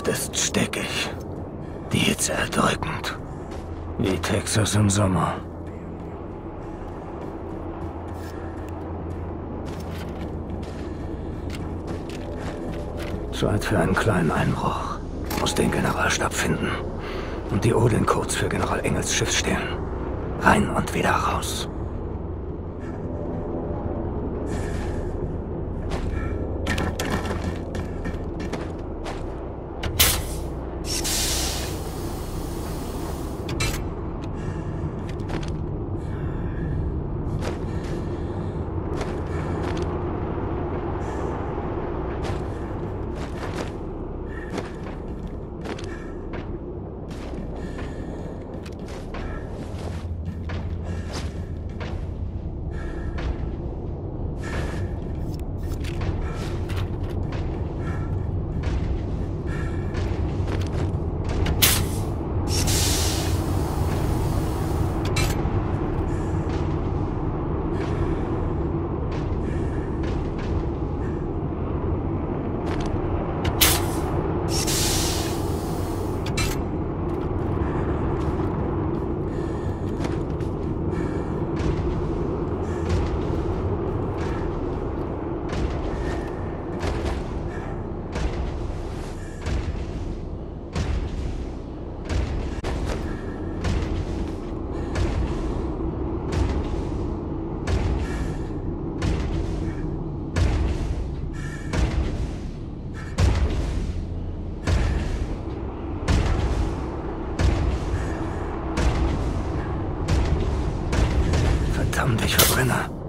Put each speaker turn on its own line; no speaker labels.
Luft ist stickig. Die Hitze erdrückend. Wie Texas im Sommer. Zeit für einen kleinen Einbruch. Muss den Generalstab finden. Und die Odin-Codes für General Engels Schiff stehlen. Rein und wieder raus. Verdammt, ich verbrenne.